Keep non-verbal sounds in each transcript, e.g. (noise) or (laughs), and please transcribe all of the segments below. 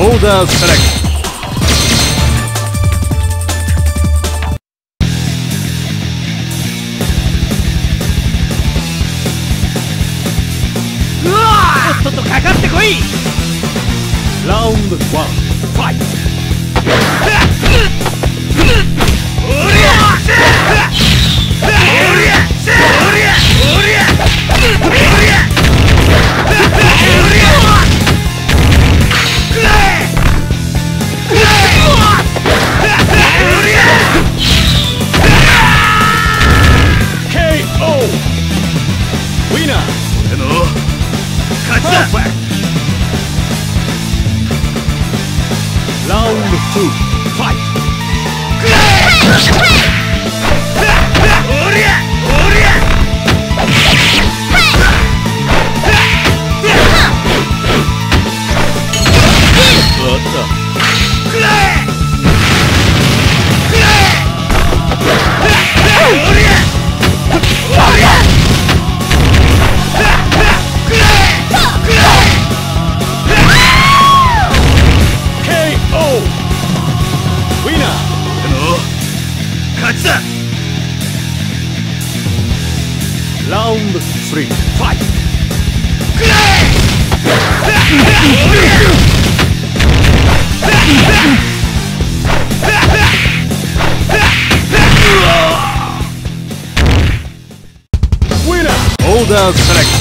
Order select. Round one, fight! Round three, fight! Winner! Order selected!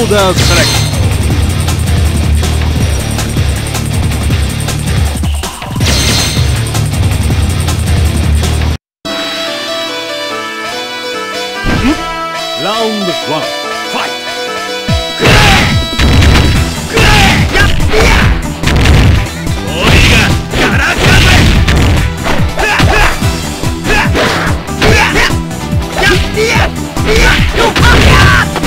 Builder Select. Round one. Yeah!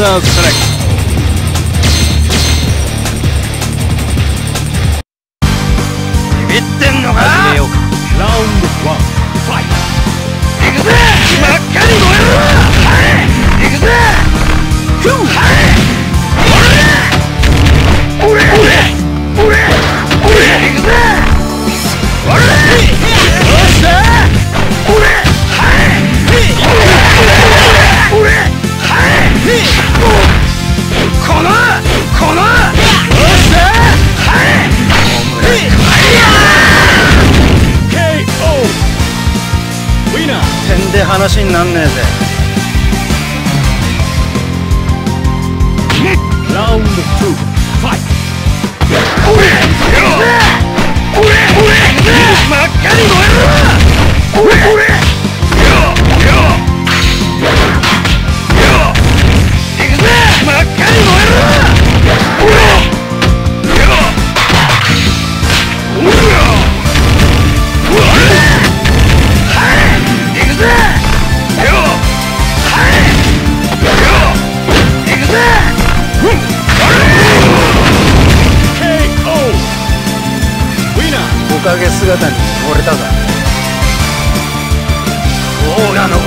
Order select. ビビってんのか始めようか。Round 1. Fight. 行くぜ真っ赤に燃えろはい行くぜふうはい俺俺俺俺俺行くぜ話になんねえぜ Round 2. Fight. 俺俺俺真っ赤に燃えろ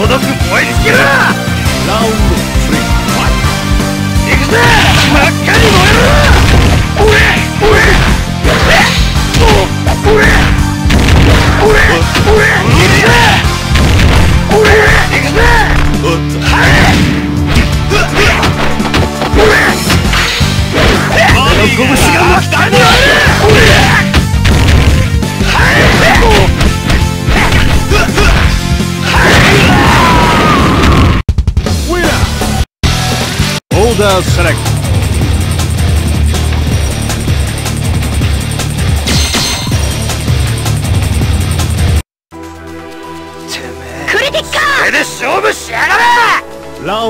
オーガのごとく燃え尽きるラウンド 3. ファイト。行くぜ。真っ赤に燃えろ。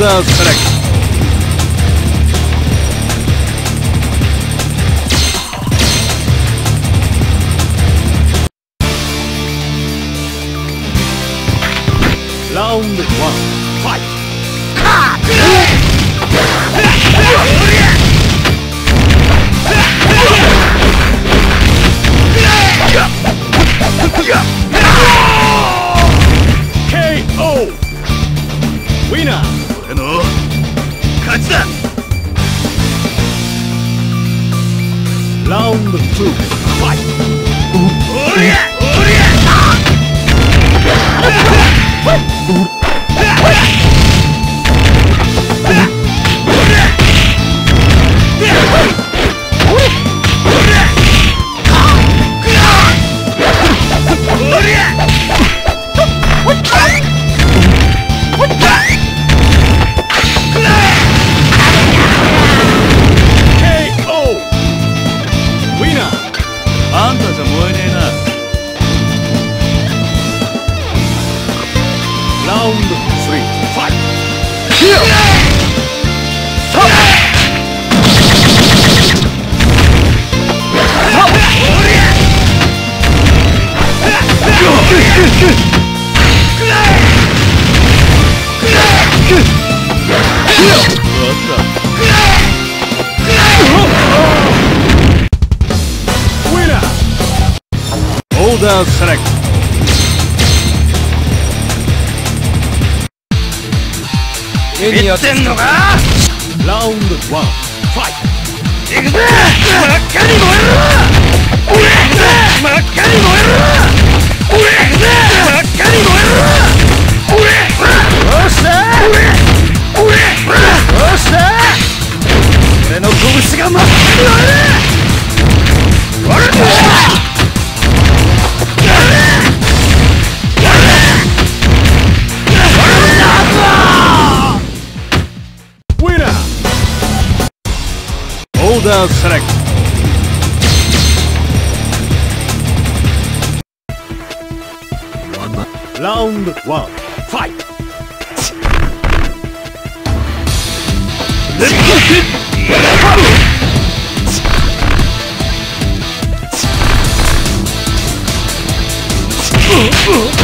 行くぜ真イトウィナーオーダーセレクトビビってんのか？ラウンド1ファイ行くぜ。真っ赤に燃えろ俺行くぜ。真っ赤に燃えろ俺行くぜ。真っ赤に燃えろ俺よっしゃ俺の拳が真っ赤に燃える。俺 select. One. Round one. Fight! Let's! (laughs)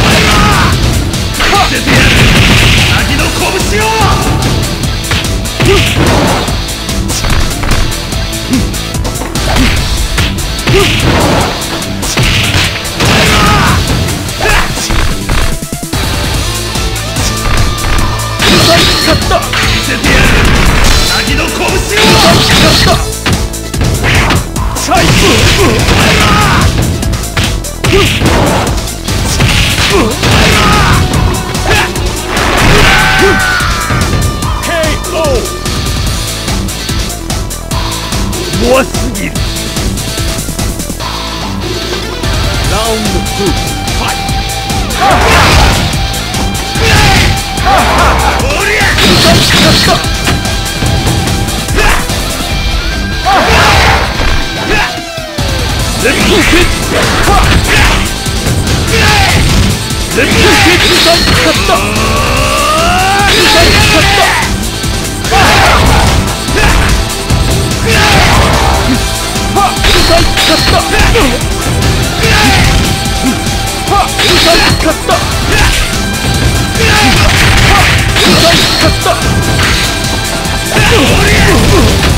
レッドヒットさん勝ったさん勝ったはっさん勝ったはっさん勝ったはっさん勝った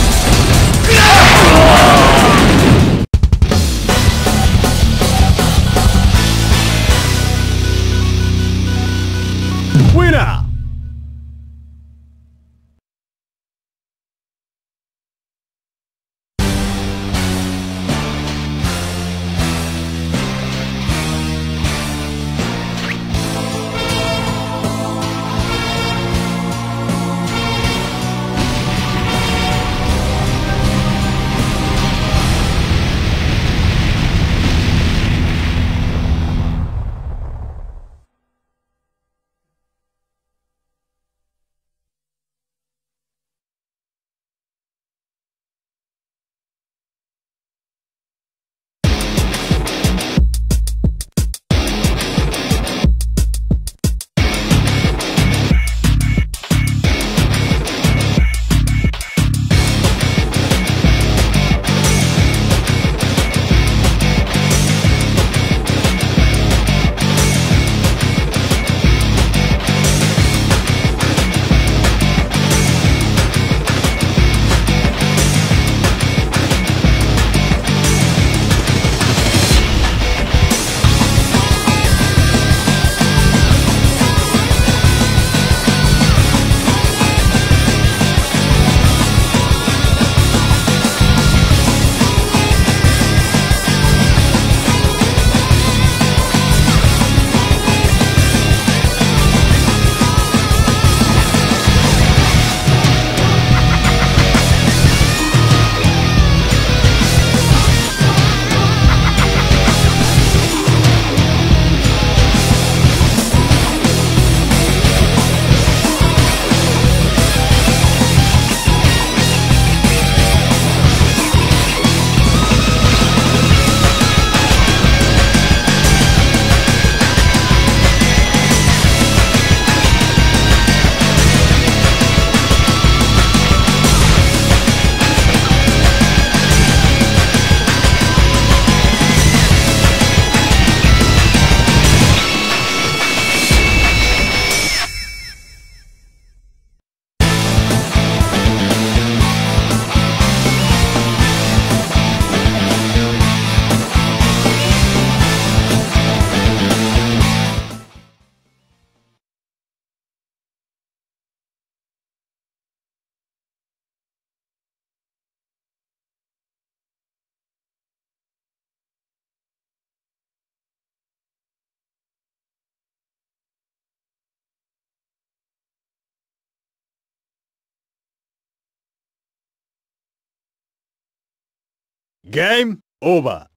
Game over.